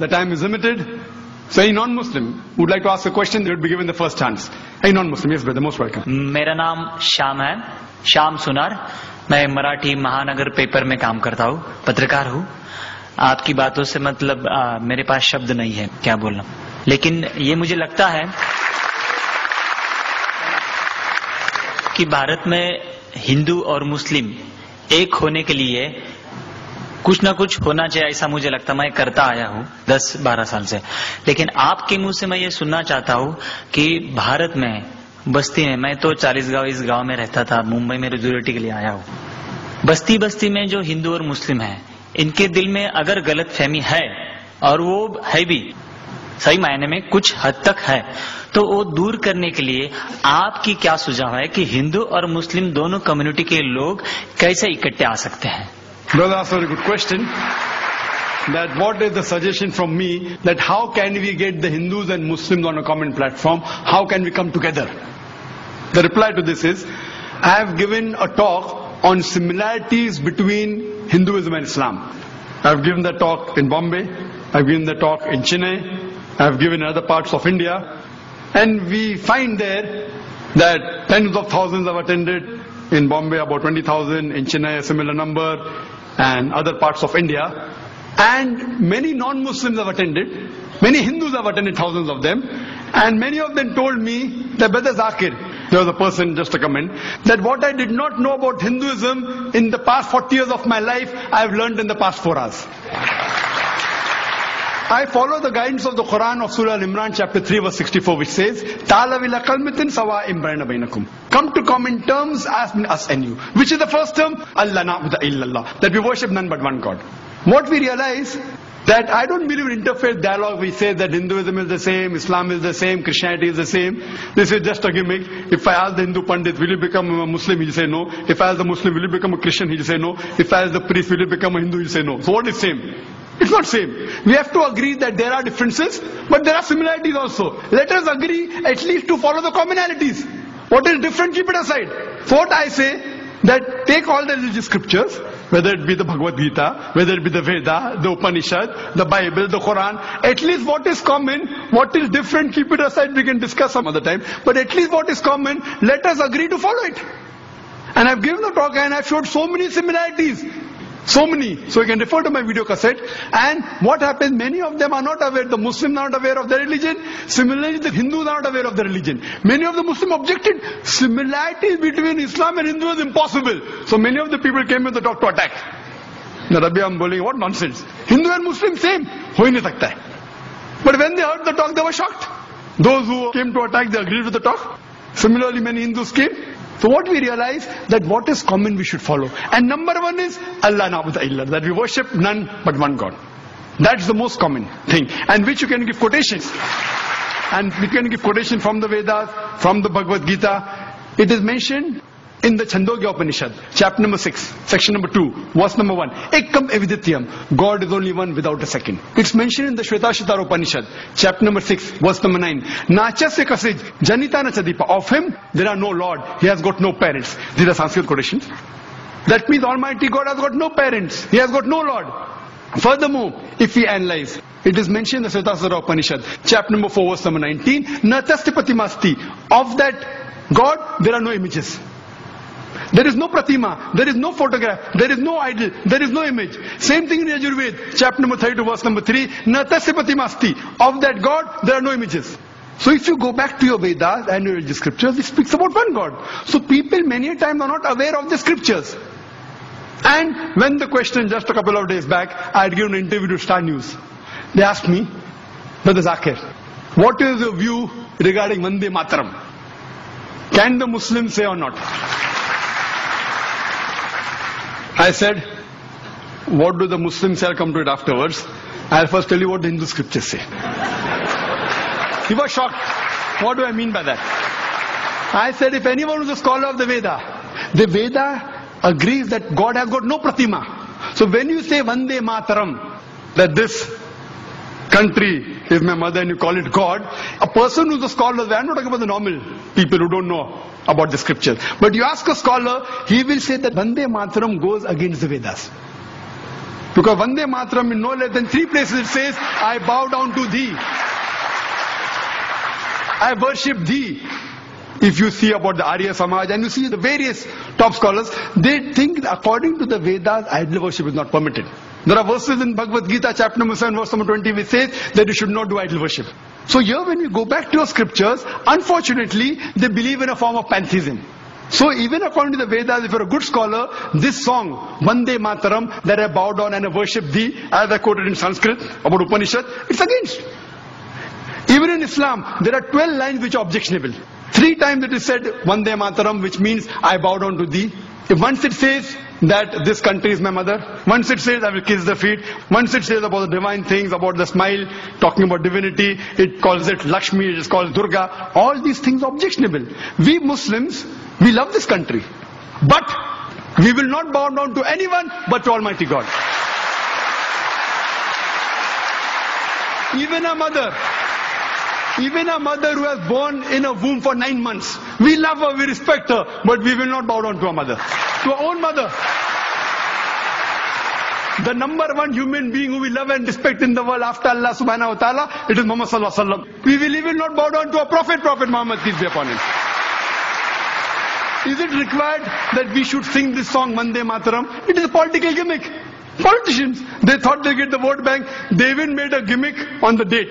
the time is limited. So any non-Muslim who would like to ask a question, they would be given the first chance. Any non-Muslim, yes brother, most welcome. मेरा नाम श्याम है श्याम सुनार मैं मराठी महानगर paper में काम करता हूँ पत्रकार हूँ आपकी बातों से मतलब आ, मेरे पास शब्द नहीं है क्या बोलना लेकिन ये मुझे लगता है कि भारत में हिंदू और मुस्लिम एक होने के लिए कुछ ना कुछ होना चाहिए, ऐसा मुझे लगता मैं करता आया हूँ, दस बारह साल से। लेकिन आपके मुँह से मैं ये सुनना चाहता हूँ कि भारत में, बस्ती में, मैं तो चालीस गाँव इस गाँव में रहता था, मुंबई में रेजुलिटी के लिए आया हूँ। बस्ती बस्ती में जो हिंदू और मुस्लिम है, इनके दिल में अगर गलत फहमी है, और वो है भी, सही मायने में कुछ हद तक है तो वो दूर करने के लिए आपकी क्या सुझाव है कि हिंदू और मुस्लिम दोनों कम्युनिटी के लोग कैसे इकट्ठे आ सकते हैं? Brother asked a very good question. That what is the suggestion from me that how can we get the Hindus and Muslims on a common platform? How can we come together? The reply to this is, I have given a talk on similarities between Hinduism and Islam. I have given the talk in Bombay, I have given the talk in Chennai, I have given in other parts of India, and we find there that tens of thousands have attended in Bombay, about 20,000, in Chennai, a similar number, and other parts of India. And many non-Muslims have attended. Many Hindus have attended, thousands of them. And many of them told me that Brother Zakir, there was a person, just a comment, that what I did not know about Hinduism in the past 40 years of my life, I have learned in the past 4 hours. I follow the guidance of the Quran of Surah Al-Imran chapter 3 verse 64 which says, Ta'ala. Come to common terms as us and you. Which is the first term? Allah na'budu illallah. That we worship none but one God. What we realize that I don't believe in interfaith dialogue. We say that Hinduism is the same, Islam is the same, Christianity is the same. This is just a gimmick. If I ask the Hindu Pandit, will you become a Muslim? He'll say no. If I ask the Muslim, will you become a Christian? He'll say no. If I ask the priest, will you become a Hindu? He'll say no. So what is same? It's not same. We have to agree that there are differences, but there are similarities also. Let us agree at least to follow the commonalities. What is different, keep it aside. What I say, that take all the religious scriptures, whether it be the Bhagavad Gita, whether it be the Veda, the Upanishad, the Bible, the Quran, at least what is common, what is different, keep it aside, we can discuss some other time, but at least what is common, let us agree to follow it. And I've given a talk and I've showed so many similarities. So many. So you can refer to my video cassette. And what happens, many of them are not aware. The Muslims are not aware of their religion. Similarly, the Hindus are not aware of their religion. Many of the Muslims objected. Similarity between Islam and Hindu is impossible. So many of the people came with the talk to attack. The Rabbi, I'm bullying. What nonsense. Hindu and Muslim, same. But when they heard the talk, they were shocked. Those who came to attack, they agreed with the talk. Similarly, many Hindus came. So what we realize that what is common we should follow. And number one is Allah na'budu illallah, that we worship none but one God. That's the most common thing. And which you can give quotations. And we can give quotation from the Vedas, from the Bhagavad Gita. It is mentioned in the Chandogya Upanishad, chapter number 6, section number 2, verse number 1. Ekam evidityam. God is only one without a second. It's mentioned in the Shvetashvatara Upanishad, chapter number 6, verse number 9. Nachasya kasij janita nachadipa. Of him, there are no Lord. He has got no parents. These are Sanskrit quotations. That means Almighty God has got no parents. He has got no Lord. Furthermore, if we analyze, it is mentioned in the Shvetashvatara Upanishad, chapter number 4, verse number 19. Natastipati masti. Of that God, there are no images. There is no pratima, there is no photograph, there is no idol, there is no image. Same thing in Yajurved, chapter number 32, verse number 3. Natasya masti. Of that God, there are no images. So if you go back to your Vedas and your religious scriptures, it speaks about one God. So people many a time are not aware of the scriptures. And when the question just a couple of days back, I had given an interview to Star News. They asked me, Brother Zakir, what is your view regarding Vande Mataram? Can the Muslims say or not? I said, what do the Muslims say? I'll come to it afterwards. I'll first tell you what the Hindu scriptures say. he was shocked. What do I mean by that? I said, if anyone who's a scholar of the Veda, the Veda agrees that God has got no pratima. So when you say Vande Mataram, that this country is my mother and you call it God, a person who's a scholar, I'm not talking about the normal people who don't know about the scriptures. But you ask a scholar, he will say that Vande Mataram goes against the Vedas. Because Vande Mataram in no less than three places it says, I bow down to thee. I worship thee. If you see about the Arya Samaj and you see the various top scholars, they think according to the Vedas, idol worship is not permitted. There are verses in Bhagavad Gita, chapter number 7, verse number 20, which says that you should not do idol worship. So here when we go back to your scriptures, unfortunately, they believe in a form of pantheism. So even according to the Vedas, if you're a good scholar, this song, Vande Mataram, that I bow down and I worship thee, as I quoted in Sanskrit about Upanishad, it's against. Even in Islam, there are 12 lines which are objectionable. Three times it is said, Vande Mataram, which means I bow down to thee. If once it says that this country is my mother, once it says I will kiss the feet, once it says about the divine things, about the smile, talking about divinity, it calls it Lakshmi, it is called Durga. All these things are objectionable. We Muslims, we love this country. But we will not bow down to anyone but to Almighty God. Even a mother, even a mother who has born in a womb for nine months, we love her, we respect her, but we will not bow down to a mother. To our own mother. The number one human being who we love and respect in the world after Allah subhanahu wa ta'ala, it is Muhammad sallallahu alaihi wasallam. We will even not bow down to a prophet, Prophet Muhammad, peace be upon him. Is it required that we should sing this song Vande Mataram? It is a political gimmick. Politicians, they thought they get the vote bank. They even made a gimmick on the date.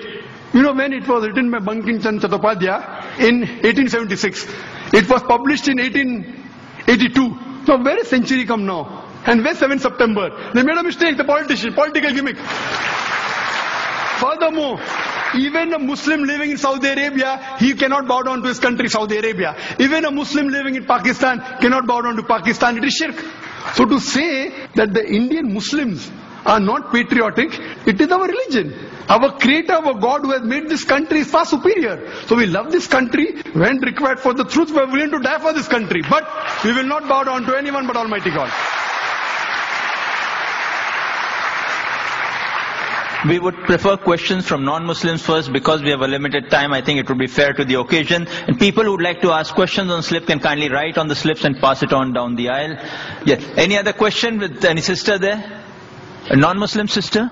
You know when it was written by Bankim Chand Chattopadhyay in 1876. It was published in 1882. So where is century come now? And where 7 September? They made a mistake, the politician, political gimmick. Furthermore, even a Muslim living in Saudi Arabia, he cannot bow down to his country, Saudi Arabia. Even a Muslim living in Pakistan cannot bow down to Pakistan. It is shirk. So to say that the Indian Muslims are not patriotic, it is our religion. Our creator, our God who has made this country is far superior. So we love this country. When required for the truth, we are willing to die for this country. But we will not bow down to anyone but Almighty God. We would prefer questions from non-Muslims first because we have a limited time. I think it would be fair to the occasion. And people who would like to ask questions on slip can kindly write on the slips and pass it on down the aisle. Yes. Any other question with any sister there? A non-Muslim sister?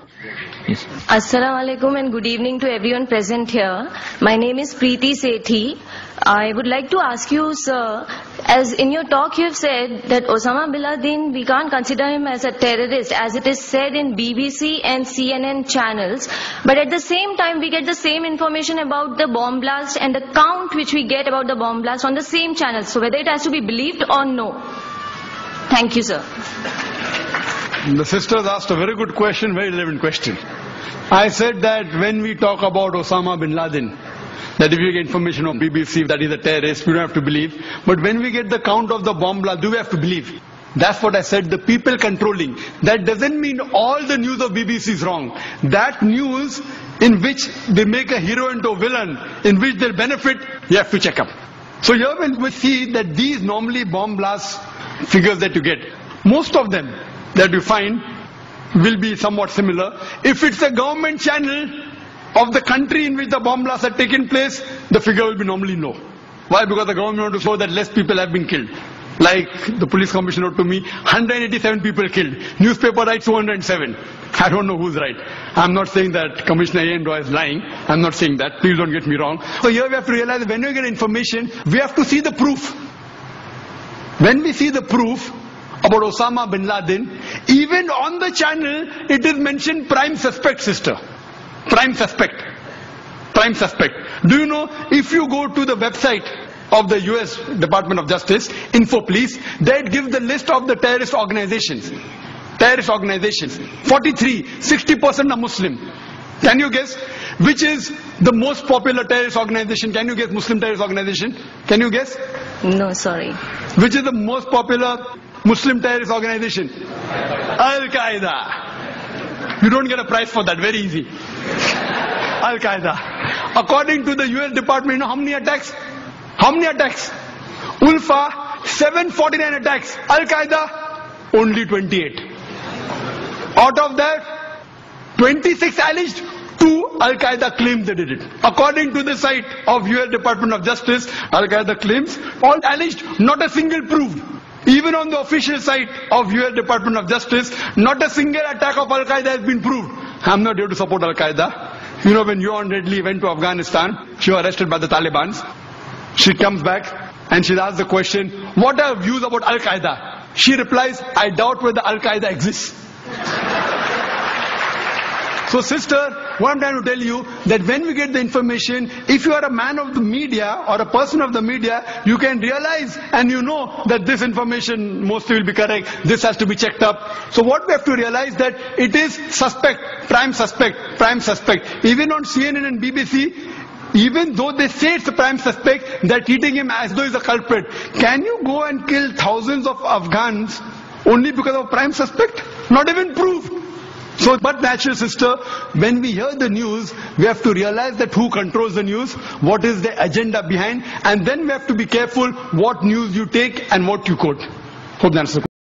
Yes. Assalamu alaikum and good evening to everyone present here. My name is Preeti Sethi. I would like to ask you, sir, as in your talk you have said that Osama bin Laden, we can't consider him as a terrorist as it is said in BBC and CNN channels. But at the same time, we get the same information about the bomb blast and the count which we get about the bomb blast on the same channels. So whether it has to be believed or no. Thank you, sir. The sisters asked a very good question, very relevant question. I said that when we talk about Osama bin Laden, that if you get information on BBC that he's a terrorist, we don't have to believe. But when we get the count of the bomb blast, do we have to believe? That's what I said, the people controlling. That doesn't mean all the news of BBC is wrong. That news in which they make a hero into a villain, in which they benefit, you have to check up. So here we see that these normally bomb blast figures that you get, most of them that you find will be somewhat similar. If it's a government channel of the country in which the bomb blasts had taken place, the figure will be normally low. Why? Because the government wants to show that less people have been killed. Like the police commissioner wrote to me, 187 people killed. Newspaper writes 207. I don't know who's right. I'm not saying that Commissioner A. N. Roy is lying. I'm not saying that. Please don't get me wrong. So here we have to realize when we get information, we have to see the proof. When we see the proof, about Osama bin Laden, even on the channel, it is mentioned prime suspect sister. Prime suspect. Prime suspect. Do you know, if you go to the website of the US Department of Justice, Info Police, that give the list of the terrorist organizations. Terrorist organizations. 43, 60% are Muslim. Can you guess which is the most popular terrorist organization? Can you guess Muslim terrorist organization? Can you guess? No, sorry. Which is the most popular Muslim terrorist organization? Al Qaeda. You don't get a prize for that, very easy. Al Qaeda. According to the US Department, you know how many attacks? How many attacks? Ulfa, 749 attacks. Al Qaeda, only 28. Out of that, 26 alleged, two Al Qaeda claims they did it. According to the site of US Department of Justice, Al Qaeda claims all alleged, not a single proved. Even on the official site of US Department of Justice, not a single attack of Al-Qaeda has been proved. I'm not here to support Al-Qaeda. You know, when Yvonne Ridley went to Afghanistan, she was arrested by the Taliban. She comes back and she's asked the question, what are your views about Al-Qaeda? She replies, I doubt whether Al-Qaeda exists. So sister, what I'm trying to tell you, that when we get the information, if you are a man of the media or a person of the media, you can realize and you know that this information mostly will be correct, this has to be checked up. So what we have to realize that it is suspect, prime suspect, prime suspect. Even on CNN and BBC, even though they say it's a prime suspect, they're treating him as though he's a culprit. Can you go and kill thousands of Afghans only because of prime suspect? Not even proved. So, but natural sister, when we hear the news, we have to realize that who controls the news, what is the agenda behind, and then we have to be careful what news you take and what you quote. Hope that answers.